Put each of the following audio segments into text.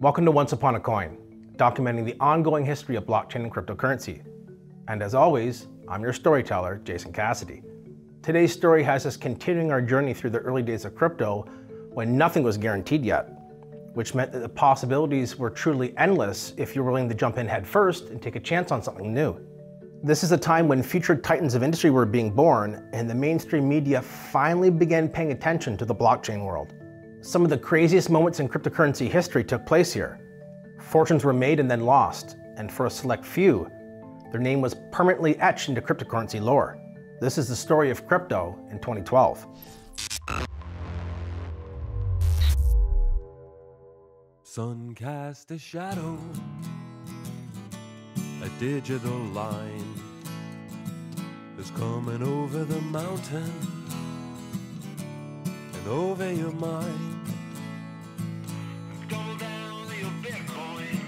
Welcome to Once Upon a Coin, documenting the ongoing history of blockchain and cryptocurrency. And as always, I'm your storyteller, Jason Cassidy. Today's story has us continuing our journey through the early days of crypto when nothing was guaranteed yet, which meant that the possibilities were truly endless if you're willing to jump in head first and take a chance on something new. This is a time when future titans of industry were being born and the mainstream media finally began paying attention to the blockchain world. Some of the craziest moments in cryptocurrency history took place here. Fortunes were made and then lost, and for a select few, their name was permanently etched into cryptocurrency lore. This is the story of crypto in 2012. Sun cast a shadow, a digital line is coming over the mountain over your mind. Go down your Bitcoin,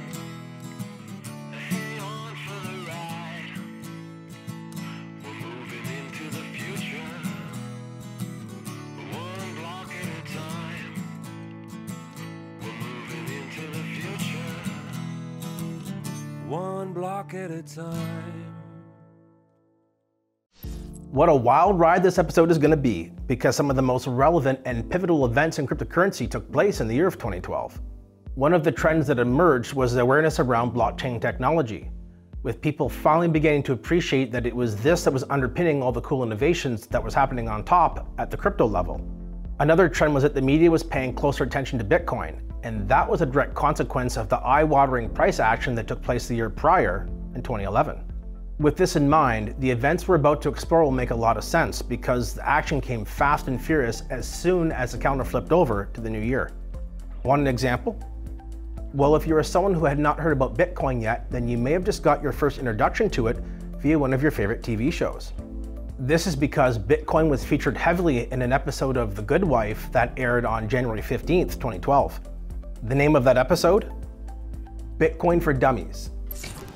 hang on for the ride. We're moving into the future, one block at a time. We're moving into the future, one block at a time. What a wild ride this episode is going to be, because some of the most relevant and pivotal events in cryptocurrency took place in the year of 2012. One of the trends that emerged was the awareness around blockchain technology, with people finally beginning to appreciate that it was this that was underpinning all the cool innovations that was happening on top at the crypto level. Another trend was that the media was paying closer attention to Bitcoin, and that was a direct consequence of the eye-watering price action that took place the year prior in 2011. With this in mind, the events we're about to explore will make a lot of sense because the action came fast and furious as soon as the calendar flipped over to the new year. Want an example? Well, if you're someone who had not heard about Bitcoin yet, then you may have just got your first introduction to it via one of your favorite TV shows. This is because Bitcoin was featured heavily in an episode of The Good Wife that aired on January 15th, 2012. The name of that episode? Bitcoin for Dummies.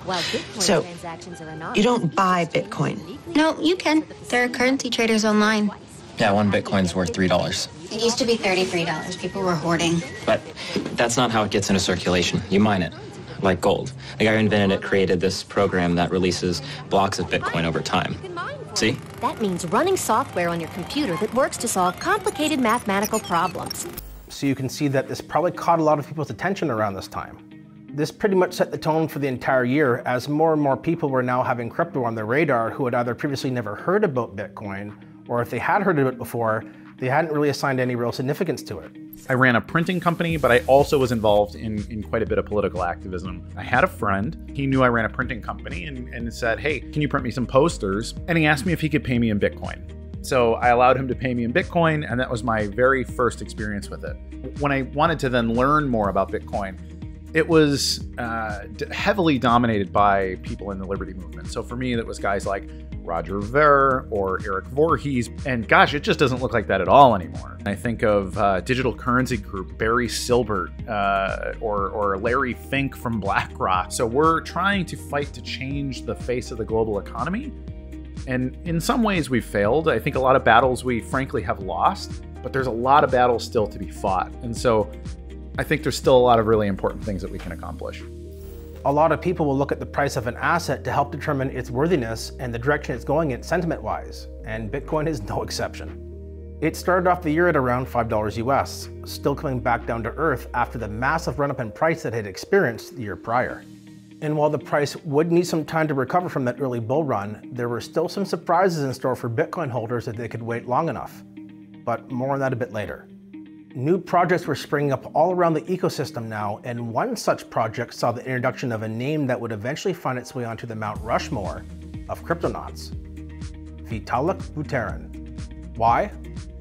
While Bitcoin So, transactions are anonymous, You don't buy Bitcoin. No, you can. There are currency traders online. Yeah, one Bitcoin's worth three dollars. It used to be $33. People were hoarding. But that's not how it gets into circulation. You mine it, like gold. The guy who invented it created this program that releases blocks of Bitcoin over time. See? that means running software on your computer that works to solve complicated mathematical problems. So you can see that this probably caught a lot of people's attention around this time. This pretty much set the tone for the entire year as more and more people were now having crypto on their radar who had either previously never heard about Bitcoin, or if they had heard of it before, they hadn't really assigned any real significance to it. I ran a printing company, but I also was involved in, in quite a bit of political activism. I had a friend, he knew I ran a printing company and, and said, Hey, can you print me some posters? And he asked me if he could pay me in Bitcoin. So I allowed him to pay me in Bitcoin, and that was my very first experience with it. When I wanted to then learn more about Bitcoin, it was uh, heavily dominated by people in the liberty movement. So for me, that was guys like Roger Ver or Eric Voorhees. And gosh, it just doesn't look like that at all anymore. I think of uh, Digital Currency Group, Barry Silbert, uh, or, or Larry Fink from BlackRock. So we're trying to fight to change the face of the global economy. And in some ways, we've failed. I think a lot of battles we frankly have lost, but there's a lot of battles still to be fought. And so I think there's still a lot of really important things that we can accomplish. A lot of people will look at the price of an asset to help determine its worthiness and the direction it's going in sentiment wise, and Bitcoin is no exception. It started off the year at around $5 US, still coming back down to earth after the massive run up in price that it had experienced the year prior. And while the price would need some time to recover from that early bull run, there were still some surprises in store for Bitcoin holders if they could wait long enough. But more on that a bit later. New projects were springing up all around the ecosystem now, and one such project saw the introduction of a name that would eventually find its way onto the Mount Rushmore of cryptonauts Vitalik Buterin. Why?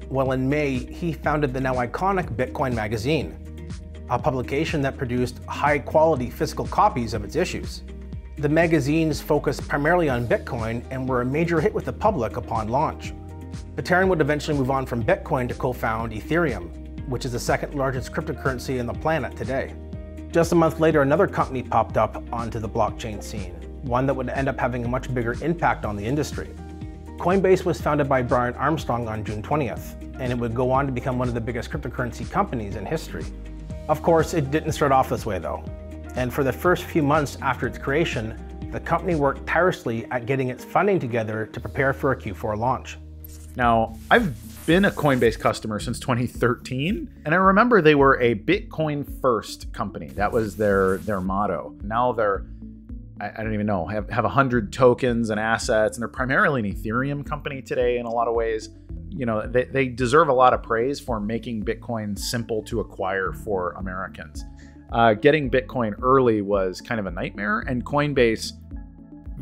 Well, in May, he founded the now iconic Bitcoin Magazine, a publication that produced high quality physical copies of its issues. The magazines focused primarily on Bitcoin and were a major hit with the public upon launch. Buterin would eventually move on from Bitcoin to co found Ethereum, which is the second largest cryptocurrency on the planet today. Just a month later, another company popped up onto the blockchain scene, one that would end up having a much bigger impact on the industry. Coinbase was founded by Brian Armstrong on June 20th, and it would go on to become one of the biggest cryptocurrency companies in history. Of course, it didn't start off this way though. And for the first few months after its creation, the company worked tirelessly at getting its funding together to prepare for a Q4 launch. Now, I've been a Coinbase customer since 2013, and I remember they were a Bitcoin first company. That was their their motto. Now they're I, I don't even know have have hundred tokens and assets, and they're primarily an Ethereum company today in a lot of ways. You know, they, they deserve a lot of praise for making Bitcoin simple to acquire for Americans. Uh, getting Bitcoin early was kind of a nightmare, and Coinbase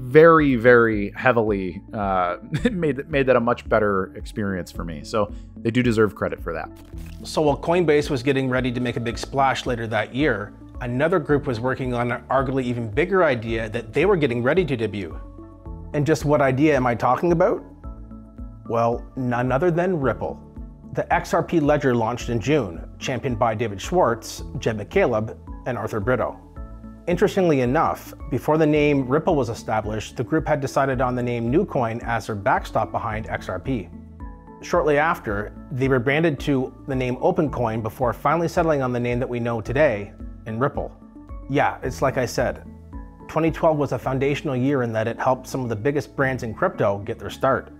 very, very heavily uh, made made that a much better experience for me. So they do deserve credit for that. So while Coinbase was getting ready to make a big splash later that year, another group was working on an arguably even bigger idea that they were getting ready to debut. And just what idea am I talking about? Well, none other than Ripple. The XRP ledger launched in June, championed by David Schwartz, Jed McCaleb, and Arthur Britto. Interestingly enough, before the name Ripple was established, the group had decided on the name Newcoin as their backstop behind XRP. Shortly after, they rebranded to the name OpenCoin before finally settling on the name that we know today in Ripple. Yeah, it's like I said, 2012 was a foundational year in that it helped some of the biggest brands in crypto get their start.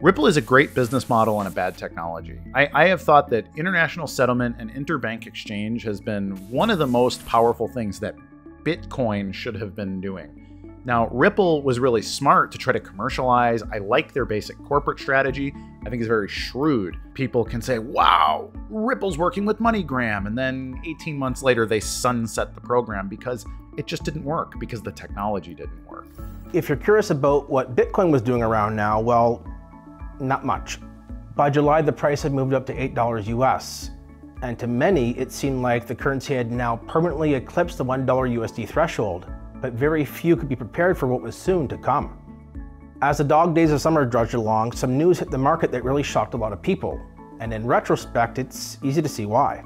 Ripple is a great business model and a bad technology. I, I, have thought that international settlement and interbank exchange has been one of the most powerful things that Bitcoin should have been doing. Now, Ripple was really smart to try to commercialize. I like their basic corporate strategy. I think it's very shrewd. People can say, wow, Ripple's working with MoneyGram. And then 18 months later, they sunset the program because it just didn't work, because the technology didn't work. If you're curious about what Bitcoin was doing around now, well, not much. By July, the price had moved up to $8 US, and to many, it seemed like the currency had now permanently eclipsed the $1 USD threshold, but very few could be prepared for what was soon to come. As the dog days of summer drudged along, some news hit the market that really shocked a lot of people, and in retrospect, it's easy to see why.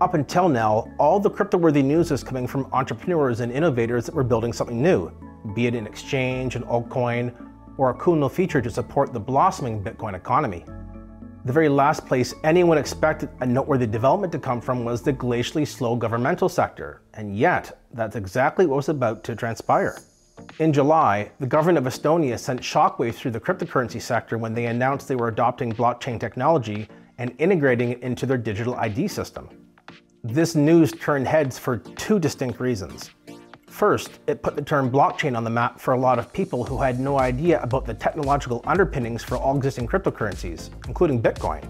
Up until now, all the crypto-worthy news is coming from entrepreneurs and innovators that were building something new, be it an exchange, an altcoin, or a cool new feature to support the blossoming Bitcoin economy. The very last place anyone expected a noteworthy development to come from was the glacially slow governmental sector, and yet that's exactly what was about to transpire. In July, the government of Estonia sent shockwaves through the cryptocurrency sector when they announced they were adopting blockchain technology and integrating it into their digital ID system. This news turned heads for two distinct reasons. First, it put the term blockchain on the map for a lot of people who had no idea about the technological underpinnings for all existing cryptocurrencies, including Bitcoin.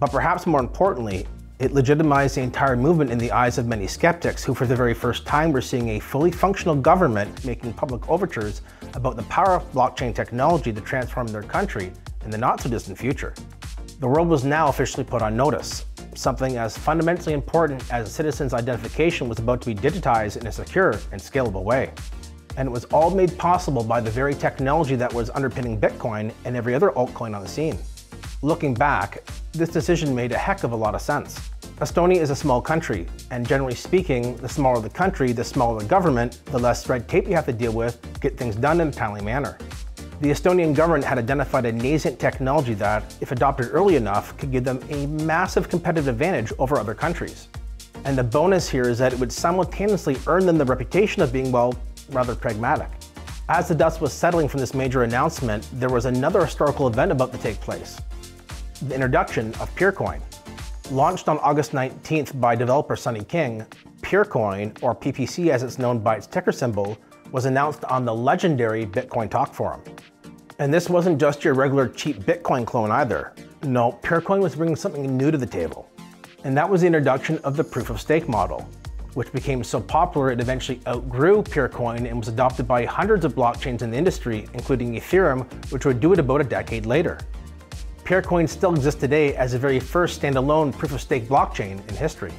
But perhaps more importantly, it legitimized the entire movement in the eyes of many skeptics who for the very first time were seeing a fully functional government making public overtures about the power of blockchain technology to transform their country in the not so distant future. The world was now officially put on notice, something as fundamentally important as a citizen's identification was about to be digitized in a secure and scalable way. And it was all made possible by the very technology that was underpinning Bitcoin and every other altcoin on the scene. Looking back, this decision made a heck of a lot of sense. Estonia is a small country, and generally speaking, the smaller the country, the smaller the government, the less red tape you have to deal with to get things done in a timely manner. The Estonian government had identified a nascent technology that, if adopted early enough, could give them a massive competitive advantage over other countries. And the bonus here is that it would simultaneously earn them the reputation of being, well, rather pragmatic. As the dust was settling from this major announcement, there was another historical event about to take place. The introduction of Peercoin. Launched on August 19th by developer Sunny King, Peercoin, or PPC as it's known by its ticker symbol, was announced on the legendary Bitcoin Talk Forum. And this wasn't just your regular cheap Bitcoin clone either. No, Peercoin was bringing something new to the table. And that was the introduction of the proof of stake model, which became so popular it eventually outgrew Peercoin and was adopted by hundreds of blockchains in the industry, including Ethereum, which would do it about a decade later. Peercoin still exists today as the very first standalone proof of stake blockchain in history.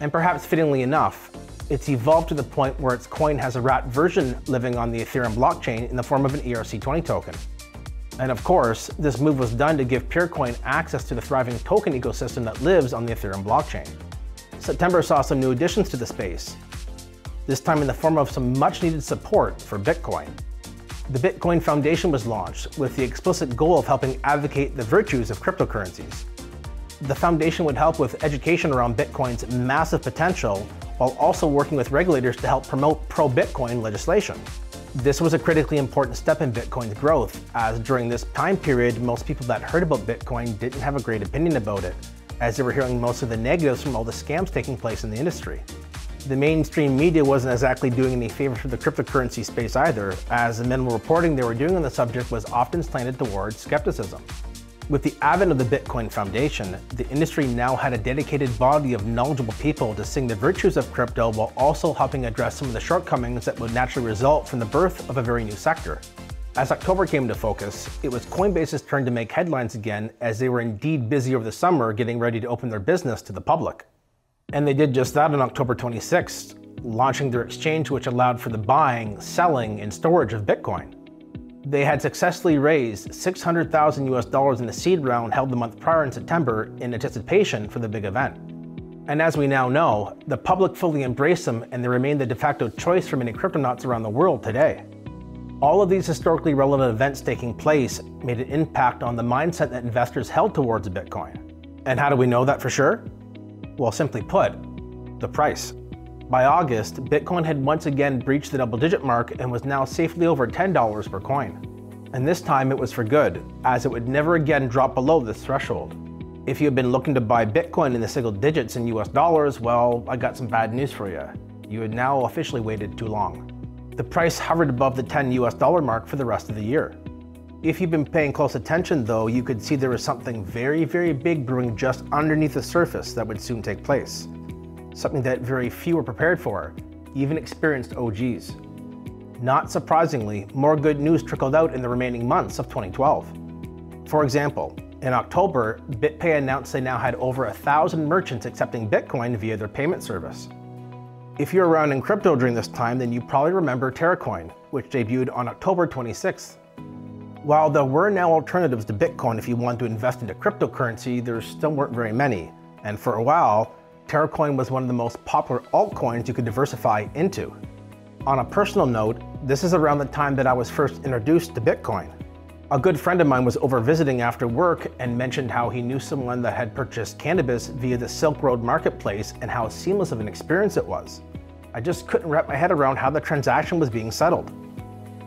And perhaps fittingly enough, it's evolved to the point where its coin has a wrapped version living on the Ethereum blockchain in the form of an ERC20 token. And of course, this move was done to give Peercoin access to the thriving token ecosystem that lives on the Ethereum blockchain. September saw some new additions to the space, this time in the form of some much needed support for Bitcoin. The Bitcoin Foundation was launched with the explicit goal of helping advocate the virtues of cryptocurrencies. The foundation would help with education around Bitcoin's massive potential while also working with regulators to help promote pro Bitcoin legislation. This was a critically important step in Bitcoin's growth, as during this time period, most people that heard about Bitcoin didn't have a great opinion about it, as they were hearing most of the negatives from all the scams taking place in the industry. The mainstream media wasn't exactly doing any favors for the cryptocurrency space either, as the minimal reporting they were doing on the subject was often slanted towards skepticism. With the advent of the Bitcoin Foundation, the industry now had a dedicated body of knowledgeable people to sing the virtues of crypto while also helping address some of the shortcomings that would naturally result from the birth of a very new sector. As October came into focus, it was Coinbase's turn to make headlines again as they were indeed busy over the summer getting ready to open their business to the public. And they did just that on October 26th, launching their exchange which allowed for the buying, selling, and storage of Bitcoin. They had successfully raised 600,000 US dollars in the seed round held the month prior in September in anticipation for the big event. And as we now know, the public fully embraced them and they remain the de facto choice for many cryptonauts around the world today. All of these historically relevant events taking place made an impact on the mindset that investors held towards Bitcoin. And how do we know that for sure? Well, simply put, the price. By August, Bitcoin had once again breached the double digit mark and was now safely over $10 per coin. And this time it was for good, as it would never again drop below this threshold. If you had been looking to buy Bitcoin in the single digits in US dollars, well, I got some bad news for you. You had now officially waited too long. The price hovered above the 10 US dollar mark for the rest of the year. If you've been paying close attention though, you could see there was something very, very big brewing just underneath the surface that would soon take place something that very few were prepared for, even experienced OGs. Not surprisingly, more good news trickled out in the remaining months of 2012. For example, in October, BitPay announced they now had over a thousand merchants accepting Bitcoin via their payment service. If you're around in crypto during this time, then you probably remember TerraCoin, which debuted on October 26th. While there were now alternatives to Bitcoin if you wanted to invest into cryptocurrency, there still weren't very many. And for a while, TerraCoin was one of the most popular altcoins you could diversify into. On a personal note, this is around the time that I was first introduced to Bitcoin. A good friend of mine was over visiting after work and mentioned how he knew someone that had purchased cannabis via the Silk Road marketplace and how seamless of an experience it was. I just couldn't wrap my head around how the transaction was being settled.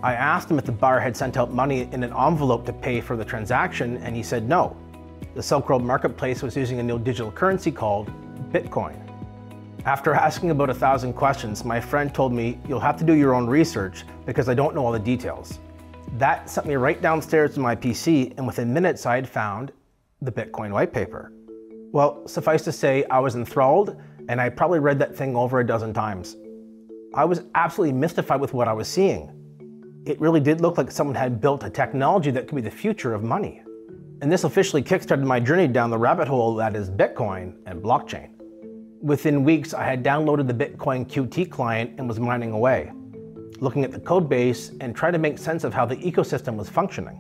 I asked him if the buyer had sent out money in an envelope to pay for the transaction, and he said no. The Silk Road marketplace was using a new digital currency called Bitcoin. After asking about a thousand questions, my friend told me, You'll have to do your own research because I don't know all the details. That sent me right downstairs to my PC, and within minutes, I had found the Bitcoin white paper. Well, suffice to say, I was enthralled, and I probably read that thing over a dozen times. I was absolutely mystified with what I was seeing. It really did look like someone had built a technology that could be the future of money. And this officially kickstarted my journey down the rabbit hole that is Bitcoin and blockchain. Within weeks, I had downloaded the Bitcoin QT client and was mining away, looking at the code base and trying to make sense of how the ecosystem was functioning.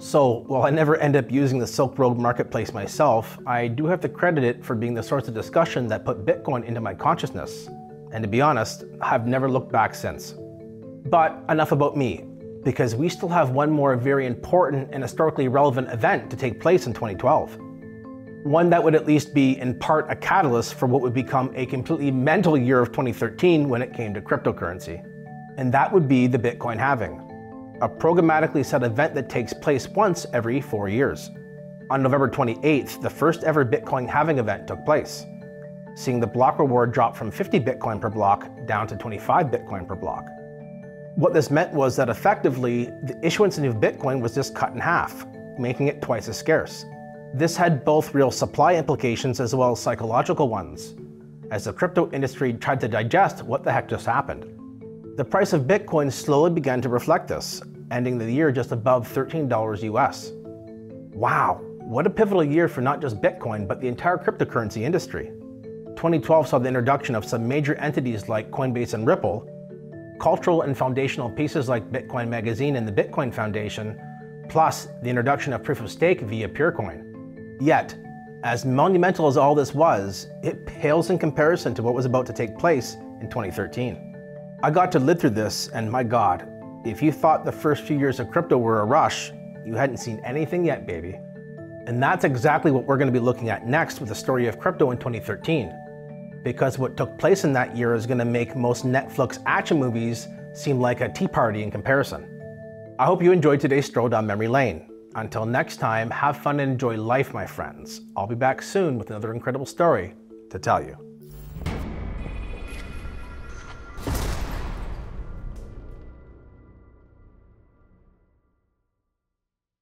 So, while I never end up using the Silk Road marketplace myself, I do have to credit it for being the source of discussion that put Bitcoin into my consciousness. And to be honest, I've never looked back since. But enough about me, because we still have one more very important and historically relevant event to take place in 2012 one that would at least be in part a catalyst for what would become a completely mental year of 2013 when it came to cryptocurrency. And that would be the Bitcoin halving, a programmatically set event that takes place once every four years. On November 28th, the first ever Bitcoin halving event took place, seeing the block reward drop from 50 Bitcoin per block down to 25 Bitcoin per block. What this meant was that effectively, the issuance of new Bitcoin was just cut in half, making it twice as scarce. This had both real supply implications as well as psychological ones, as the crypto industry tried to digest what the heck just happened. The price of Bitcoin slowly began to reflect this, ending the year just above $13 US. Wow, what a pivotal year for not just Bitcoin, but the entire cryptocurrency industry. 2012 saw the introduction of some major entities like Coinbase and Ripple, cultural and foundational pieces like Bitcoin Magazine and the Bitcoin Foundation, plus the introduction of proof of stake via Peercoin. Yet, as monumental as all this was, it pales in comparison to what was about to take place in 2013. I got to live through this, and my God, if you thought the first few years of crypto were a rush, you hadn't seen anything yet, baby. And that's exactly what we're going to be looking at next with the story of crypto in 2013. Because what took place in that year is going to make most Netflix action movies seem like a tea party in comparison. I hope you enjoyed today's stroll down memory lane. Until next time, have fun and enjoy life, my friends. I'll be back soon with another incredible story to tell you.